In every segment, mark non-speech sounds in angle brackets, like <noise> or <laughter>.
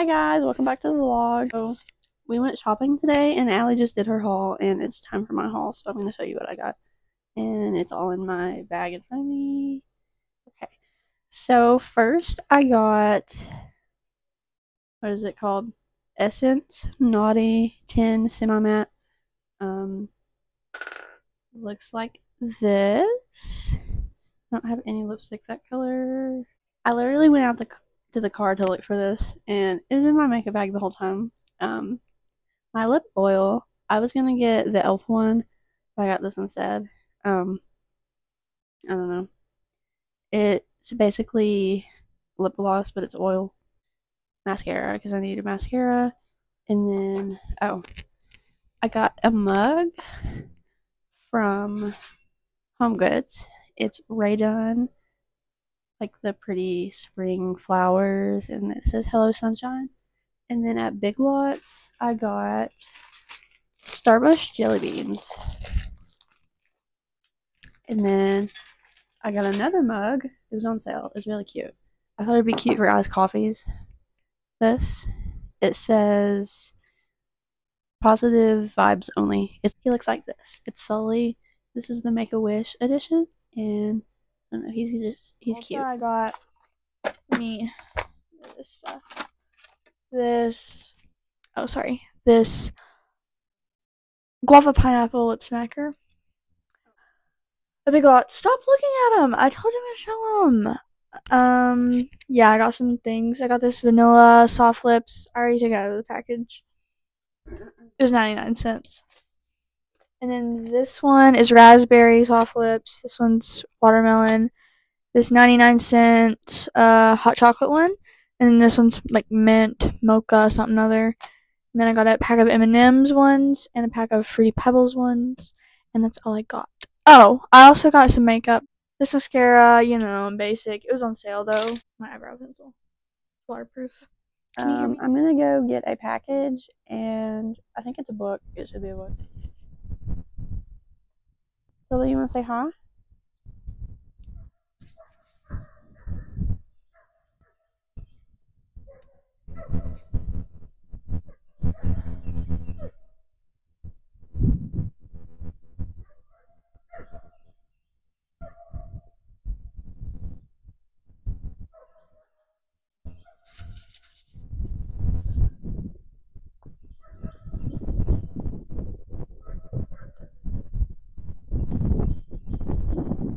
Hi guys, welcome back to the vlog. So we went shopping today and Allie just did her haul and it's time for my haul. So I'm going to show you what I got. And it's all in my bag in front of me. Okay. So first I got, what is it called? Essence Naughty 10 Semi Matte. Um, looks like this. I don't have any lipstick that color. I literally went out the to the car to look for this, and it was in my makeup bag the whole time. Um, my lip oil. I was gonna get the Elf one, but I got this instead. Um, I don't know. It's basically lip gloss, but it's oil. Mascara, because I needed mascara. And then, oh, I got a mug from Home Goods. It's Rae Dunn like the pretty spring flowers and it says hello sunshine. And then at big lots i got starburst jelly beans. And then i got another mug. It was on sale. It's really cute. I thought it'd be cute for iced coffees. This it says positive vibes only. It, looks like this. It's Sulley. This is the make-a-wish edition and I don't know. He's just he's also, cute. I got me this stuff. This oh sorry this guava pineapple lip smacker. A big lot. Stop looking at him. I told you to show him. Um, yeah, I got some things. I got this vanilla soft lips. I already took it out of the package. It was 99 cents. And then this one is raspberry soft lips. This one's watermelon. This 99 cent uh, hot chocolate one. And then this one's like mint, mocha, something other. And then I got a pack of M&M's ones and a pack of Fruity Pebbles ones. And that's all I got. Oh, I also got some makeup. This mascara, you know, basic. It was on sale though. My eyebrow pencil. Waterproof. Um, I'm gonna go get a package and I think it's a book. It should be a book. So, you want to say hi?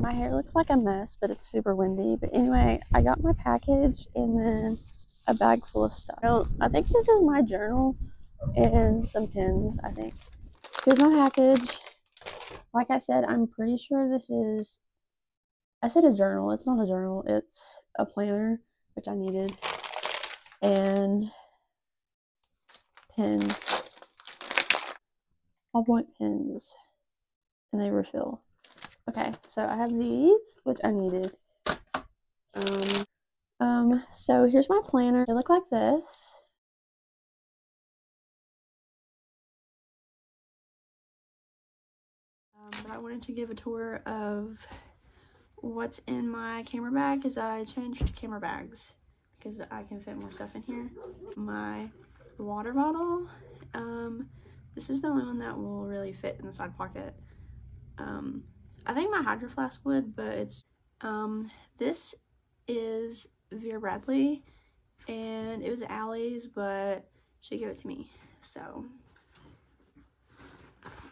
My hair looks like a mess, but it's super windy. But anyway, I got my package and then a bag full of stuff. I, I think this is my journal and some pins, I think. Here's my package. Like I said, I'm pretty sure this is, I said a journal. It's not a journal. It's a planner, which I needed. And pins. Ballpoint pins. And they refill. Okay, so I have these, which I needed. Um, um, so here's my planner. They look like this. Um, but I wanted to give a tour of what's in my camera bag because I changed camera bags because I can fit more stuff in here. My water bottle. Um, this is the only one that will really fit in the side pocket. Um, I think my Hydro Flask would, but it's, um, this is Vera Bradley, and it was Allie's, but she gave it to me, so.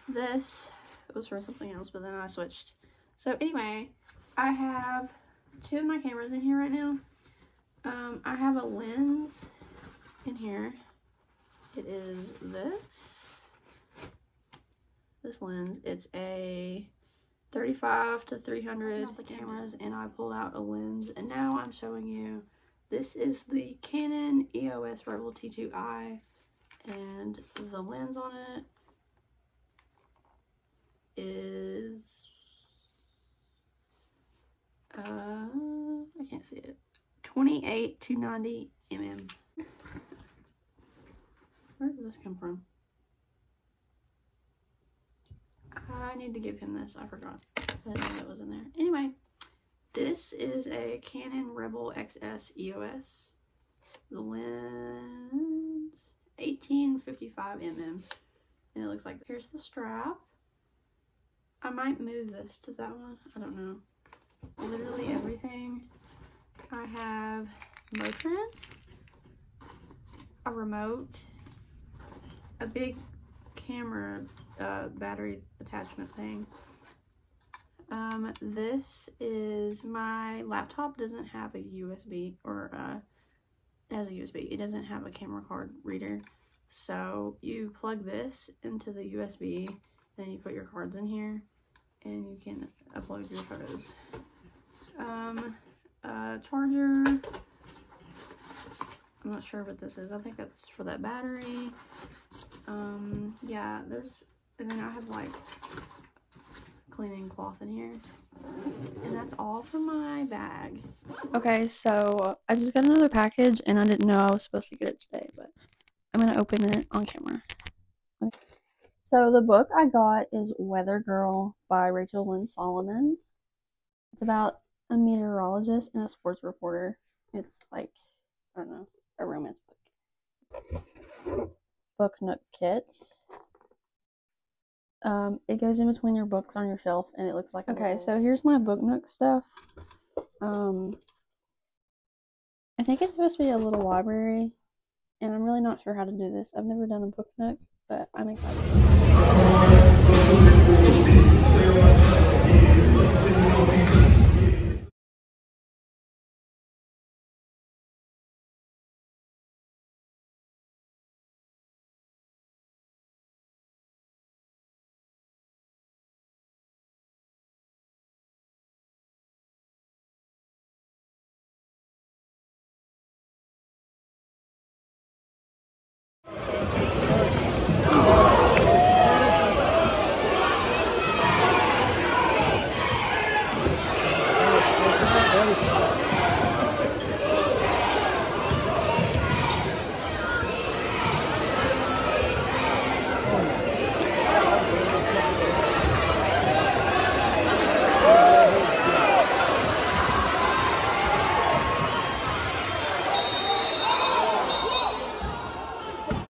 This was for something else, but then I switched. So anyway, I have two of my cameras in here right now. Um, I have a lens in here. It is this. This lens. It's a 35 to 300 the cameras and I pulled out a lens and now I'm showing you this is the Canon EOS Rebel T2i and the lens on it is uh I can't see it. 28 to 90 mm <laughs> where did this come from I need to give him this. I forgot. I that was in there. Anyway, this is a Canon Rebel XS EOS. The lens 1855 mm. And it looks like, here's the strap. I might move this to that one. I don't know. Literally everything. I have Motrin, a remote, a big camera uh, battery attachment thing. Um, this is my laptop doesn't have a USB or uh, has a USB. It doesn't have a camera card reader. So you plug this into the USB, then you put your cards in here, and you can upload your photos. Um, charger. I'm not sure what this is. I think that's for that battery. Um, yeah, there's, and then I have like cleaning cloth in here. And that's all for my bag. Okay, so I just got another package and I didn't know I was supposed to get it today, but I'm going to open it on camera. Okay. So the book I got is Weather Girl by Rachel Lynn Solomon. It's about a meteorologist and a sports reporter. It's like, I don't know, a romance book. Book Nook Kit. Um, it goes in between your books on your shelf, and it looks like. Okay, so here's my book nook stuff. Um, I think it's supposed to be a little library, and I'm really not sure how to do this. I've never done a book nook, but I'm excited.